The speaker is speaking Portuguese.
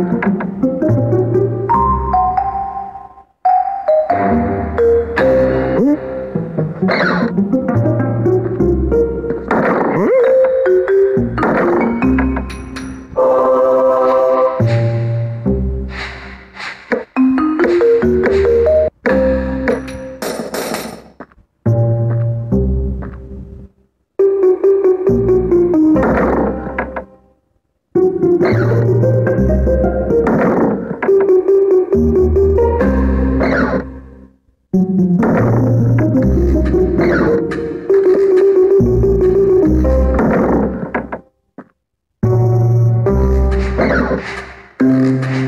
え？Thank